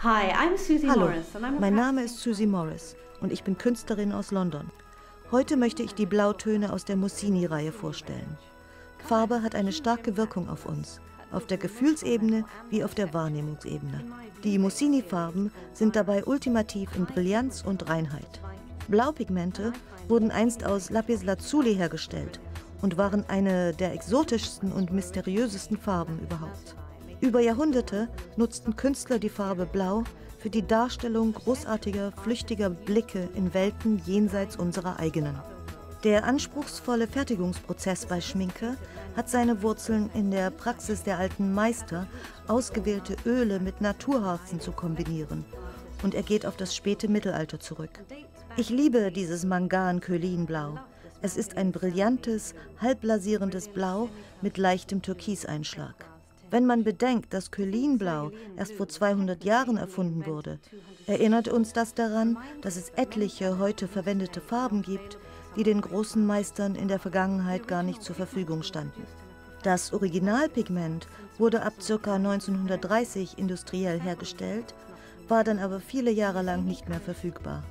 Hi, I'm Susie Hallo, Morris. and I'm mein Name ist Susie Morris und ich bin Künstlerin aus London. Heute möchte ich die Blautöne aus der Mussini-Reihe vorstellen. Farbe hat eine starke Wirkung auf uns, auf der Gefühlsebene wie auf der Wahrnehmungsebene. Die Mussini-Farben sind dabei ultimativ in Brillanz und Reinheit. Blaupigmente wurden einst aus Lapis Lazuli hergestellt und waren eine der exotischsten und mysteriösesten Farben überhaupt. Über Jahrhunderte nutzten Künstler die Farbe Blau für die Darstellung großartiger, flüchtiger Blicke in Welten jenseits unserer eigenen. Der anspruchsvolle Fertigungsprozess bei Schminke hat seine Wurzeln in der Praxis der alten Meister, ausgewählte Öle mit Naturharzen zu kombinieren. Und er geht auf das späte Mittelalter zurück. Ich liebe dieses Mangan-Kölinblau. Es ist ein brillantes, halbblasierendes Blau mit leichtem Türkiseinschlag. Wenn man bedenkt, dass Kölinblau erst vor 200 Jahren erfunden wurde, erinnert uns das daran, dass es etliche heute verwendete Farben gibt, die den großen Meistern in der Vergangenheit gar nicht zur Verfügung standen. Das Originalpigment wurde ab ca. 1930 industriell hergestellt, war dann aber viele Jahre lang nicht mehr verfügbar.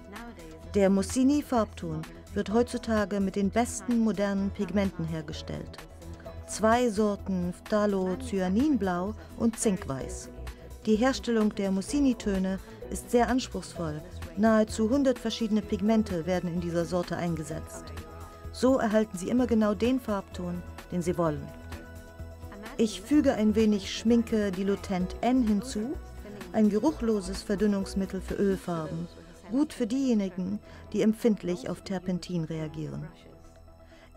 Der Mussini-Farbton wird heutzutage mit den besten modernen Pigmenten hergestellt zwei Sorten Phthalocyaninblau und Zinkweiß. Die Herstellung der Mussini-Töne ist sehr anspruchsvoll. Nahezu 100 verschiedene Pigmente werden in dieser Sorte eingesetzt. So erhalten Sie immer genau den Farbton, den Sie wollen. Ich füge ein wenig Schminke Dilutent N hinzu, ein geruchloses Verdünnungsmittel für Ölfarben, gut für diejenigen, die empfindlich auf Terpentin reagieren.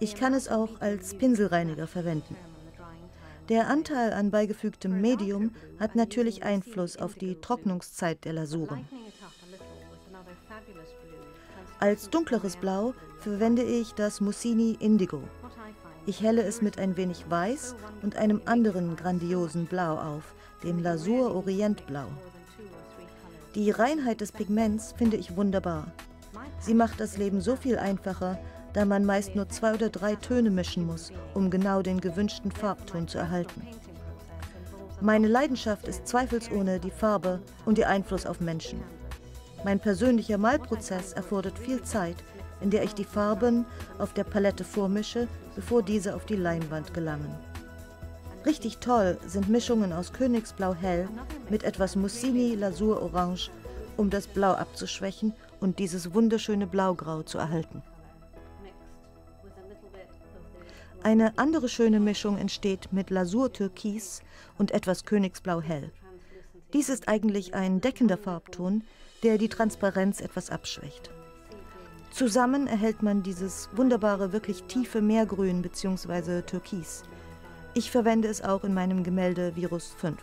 Ich kann es auch als Pinselreiniger verwenden. Der Anteil an beigefügtem Medium hat natürlich Einfluss auf die Trocknungszeit der Lasuren. Als dunkleres Blau verwende ich das Mussini Indigo. Ich helle es mit ein wenig Weiß und einem anderen grandiosen Blau auf, dem Lasur Orientblau. Die Reinheit des Pigments finde ich wunderbar. Sie macht das Leben so viel einfacher, da man meist nur zwei oder drei Töne mischen muss, um genau den gewünschten Farbton zu erhalten. Meine Leidenschaft ist zweifelsohne die Farbe und ihr Einfluss auf Menschen. Mein persönlicher Malprozess erfordert viel Zeit, in der ich die Farben auf der Palette vormische, bevor diese auf die Leinwand gelangen. Richtig toll sind Mischungen aus Königsblau hell mit etwas Mussini Lasur Orange, um das Blau abzuschwächen und dieses wunderschöne Blaugrau zu erhalten. Eine andere schöne Mischung entsteht mit Lasur Türkis und etwas Königsblau hell. Dies ist eigentlich ein deckender Farbton, der die Transparenz etwas abschwächt. Zusammen erhält man dieses wunderbare, wirklich tiefe Meergrün bzw. Türkis. Ich verwende es auch in meinem Gemälde Virus 5.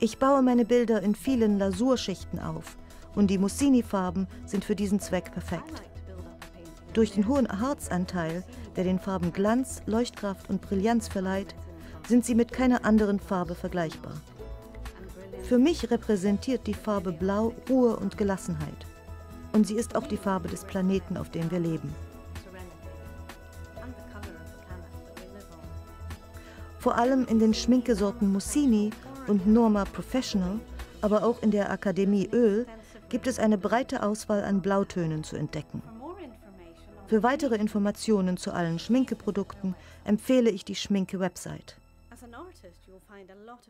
Ich baue meine Bilder in vielen Lasurschichten auf und die Mussini-Farben sind für diesen Zweck perfekt. Durch den hohen Harzanteil, der den Farben Glanz, Leuchtkraft und Brillanz verleiht, sind sie mit keiner anderen Farbe vergleichbar. Für mich repräsentiert die Farbe Blau Ruhe und Gelassenheit. Und sie ist auch die Farbe des Planeten, auf dem wir leben. Vor allem in den Schminkesorten Mussini und Norma Professional, aber auch in der Akademie Öl, gibt es eine breite Auswahl an Blautönen zu entdecken. Für weitere Informationen zu allen Schminkeprodukten empfehle ich die Schminke-Website.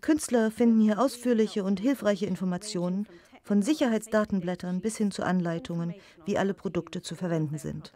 Künstler finden hier ausführliche und hilfreiche Informationen von Sicherheitsdatenblättern bis hin zu Anleitungen, wie alle Produkte zu verwenden sind.